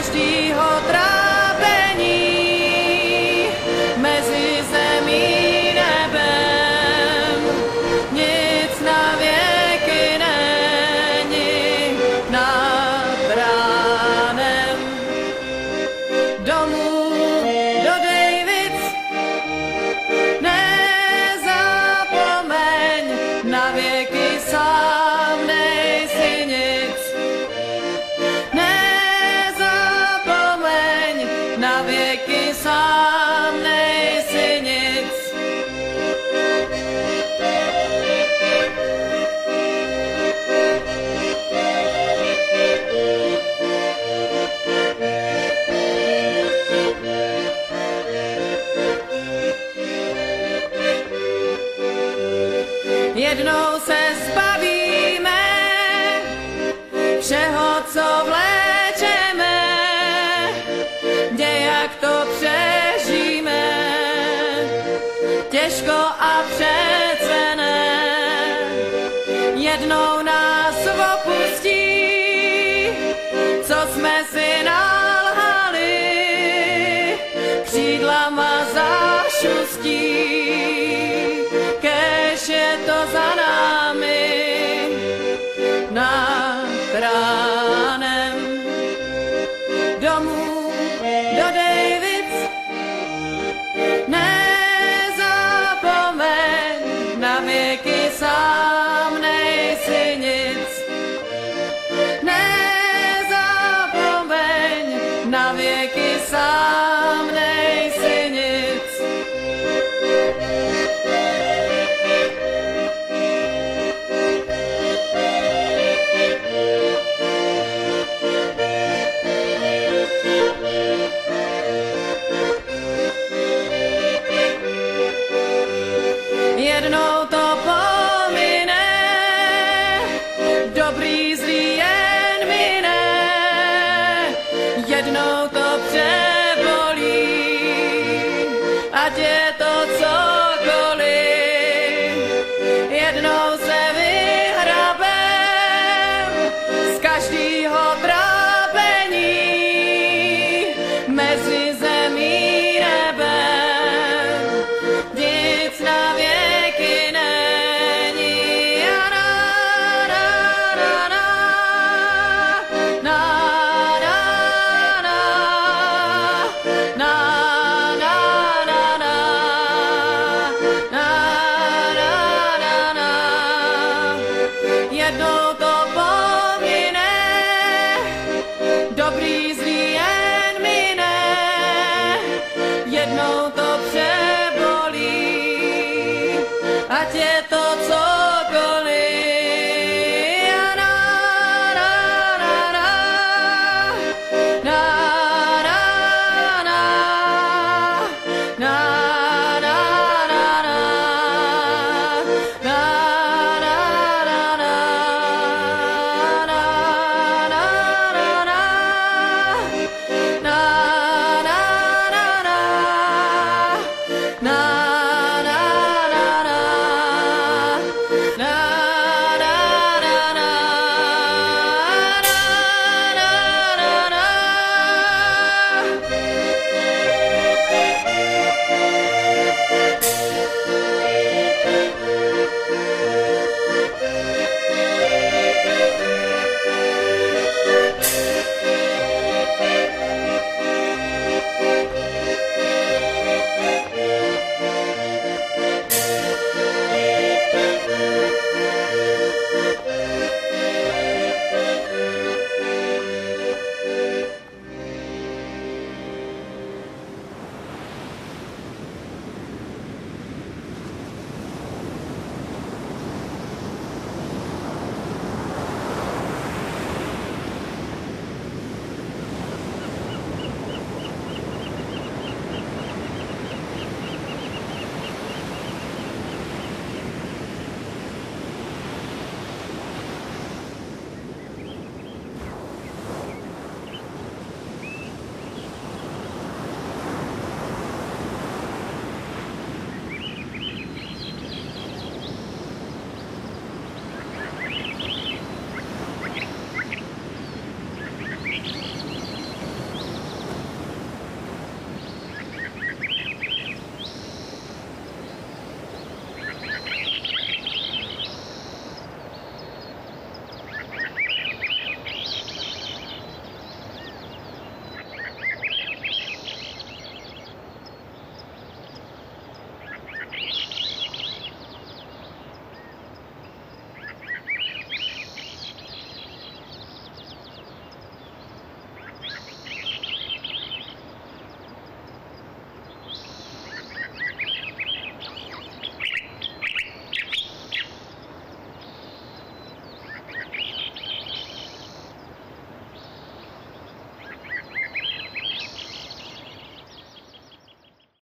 každýho trápí. jednou se zbavíme všeho, co vlečeme, nějak jak to přežijeme, těžko a přece ne. Jednou nás opustí, co jsme si nalhali, křídlama zašustí. d'amour,